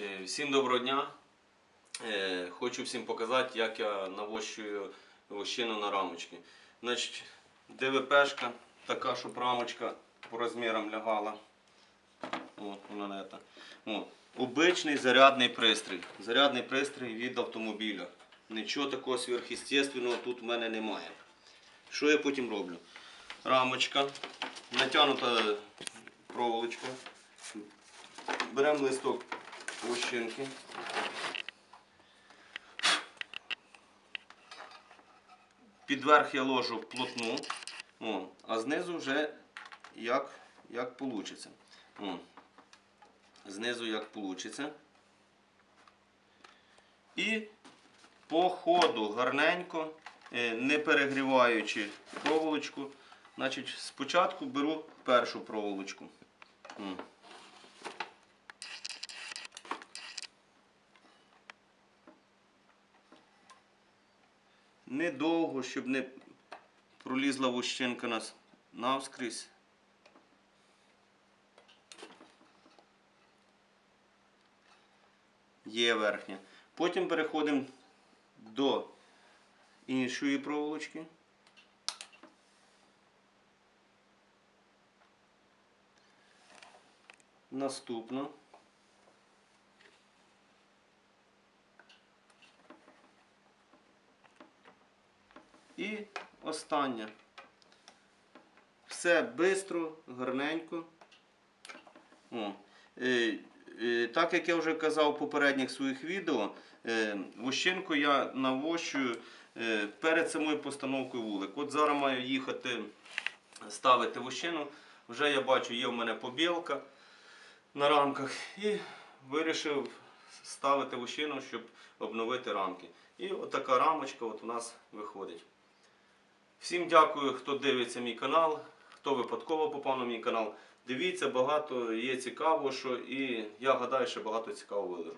Е, Всім доброго дня. Е, Хочу всім показати, як я навощую вощину на рамочки. Значить, ДВПшка, така, щоб рамочка по розмірам лягала. Обичний зарядний пристрій. Зарядний пристрій від автомобіля. Нічого такого сверхъестественного тут в мене немає. Що я потім роблю? Рамочка, натягнута проволочка. Беремо листок лущинки. Під верх я ложу плотну, о, а знизу вже як, як получиться. О, знизу як получиться. І по ходу гарненько, е, не перегріваючи проволочку, значить спочатку беру першу проволочку. М. Недовго, щоб не пролізла вощинка нас навскрізь. Є верхня. Потім переходимо до іншої проволочки. Наступно. І остання. Все швидко, гарненько. О. Е, е, так як я вже казав в попередніх своїх відео, е, вощинку я навощую перед самою постановкою вулик. От зараз маю їхати ставити вощину. Вже я бачу, є в мене побілка на рамках. І вирішив ставити вощину, щоб обновити рамки. І отака рамочка от у нас виходить. Всім дякую, хто дивиться мій канал, хто випадково попав на мій канал. Дивіться, багато є цікаво, що і я гадаю, що багато цікавого виложу.